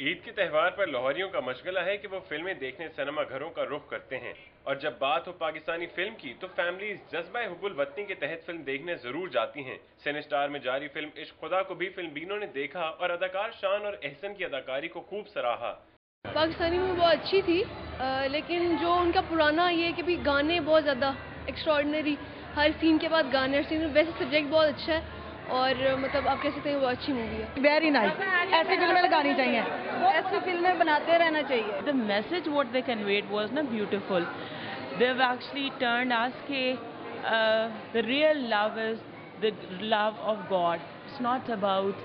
ईद के त्यौहार पर लाहौरियों का मशगला है कि वो फ़िल्में देखने सिनेमा घरों का रुख करते हैं। और जब बात हो पाकिस्तानी फ़िल्म की तो फैमिलीज़ जज्बा हुबुल वतनी के तहत फ़िल्म देखने ज़रूर जाती हैं। सिने स्टार में जारी फ़िल्म इश्क खुदा को भी फ़िल्म बीनों ने देखा और अदाकार शान और एहसन की अदाकारी को खूब सराहा। पाकिस्तानी में बहुत अच्छी थी आ, लेकिन जो उनका पुराना ये कि भी गाने बहुत ज़्यादा एक्स्ट्रॉर्डनरी हर सीन के बाद गाने हर सीन वैसे सब्जेक्ट बहुत अच्छा है। और मतलब आप कह सकते हैं वो अच्छी मूवी है। वेरी नाइस ऐसी फ़िल्में लगानी चाहिए। ऐसी फ़िल्में बनाते रहना चाहिए। The message what they conveyed was ना ब्यूटिफुल देव एक्चुअली टर्न आज के the real love is the love of God it's not about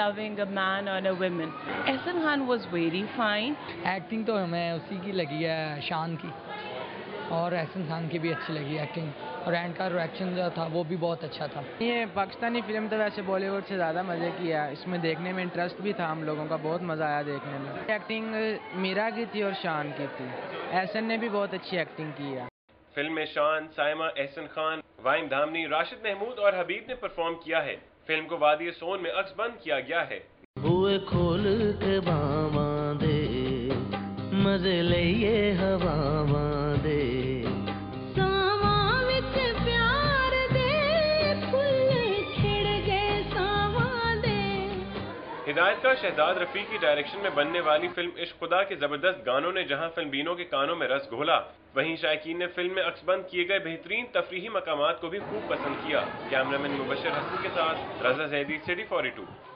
loving a man और a woman Ehsan Khan was very fine acting तो हमें उसी की लगी है शान की। और एहसन खान की भी अच्छी लगी एक्टिंग और एंड का रिएक्शन जो था वो भी बहुत अच्छा था। ये पाकिस्तानी फ़िल्म तो वैसे बॉलीवुड से ज़्यादा मज़े की है। इसमें देखने में इंटरेस्ट भी था हम लोगों का बहुत मज़ा आया देखने में। एक्टिंग मीरा की थी और शान की थी। एहसन ने भी बहुत अच्छी एक्टिंग की है। फ़िल्म में शान साइमा एहसन खान वाइम धामनी राशिद महमूद और हबीब ने परफॉर्म किया है। फ़िल्म को वादी सोन में अक्स बंद किया गया है। खोल के बामा दे मज़े हवा हिदायत का शहजाद रफी की डायरेक्शन में बनने वाली फ़िल्म इश्क खुदा के ज़बरदस्त गानों ने जहाँ फ़िल्म बीनों के कानों में रस घोला। वहीं शायकीन ने फ़िल्म में अक्सबंद किए गए बेहतरीन तफरीही मकाम को भी खूब पसंद किया। कैमरामैन मुबशर हसन के साथ रजा जैदी सिटी 42